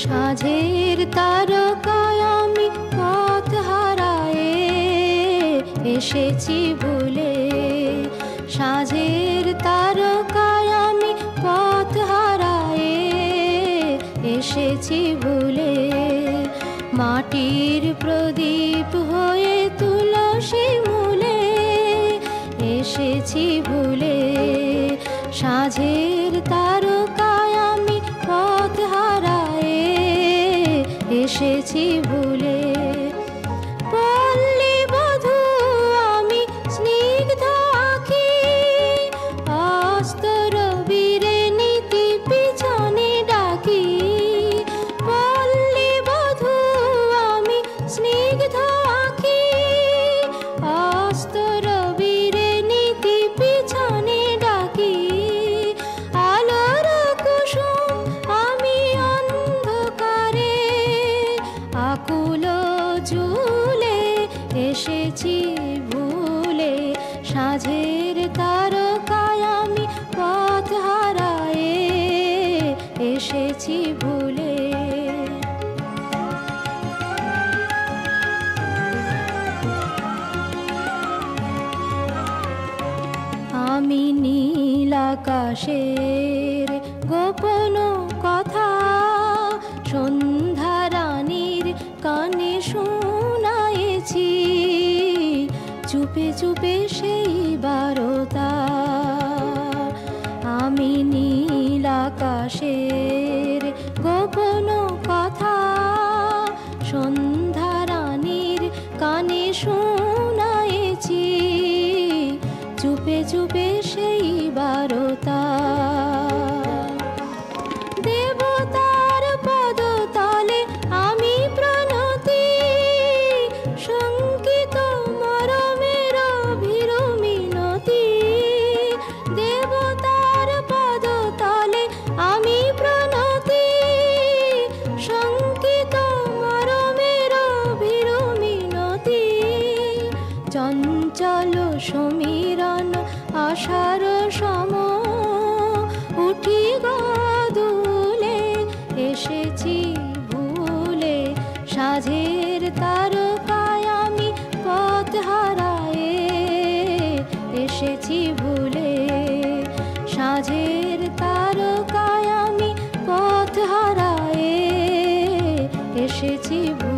সাঝের তারকায় আমি পথ হারায়ে এসেছি ভুলে। সাঝের তারকায় আমি পথ হারায়ে এসেছি ভুলে। মাটির প্রদীপ হয়ে তুলসী মূলে এসেছি ভুলে। সাঝের তারকায় এসেছি ভুলে। এসেছি ভুলে সাঝের তারকায় আমি পথ হারায়ে এসেছি ভুলে। আমি নীল আকাশের গোপন কথা, সন্ধ্যা রানীর কানে শোনায়েছি চুপে চুপে সেই বারতা আমি নীল আকাশের গোপন কথা, সন্ধ্যা রানীর কানে শোনায়েছি। চুপে চুপে সেই বারতা সমীরণ আশার সম, উঠি গদুলে, এসেছি ভুলে সাঝের তার আমি পথ হারায়ে, এসেছি ভুলে সাঝের তার আমি পথ হারায়ে, এসেছি ভুলে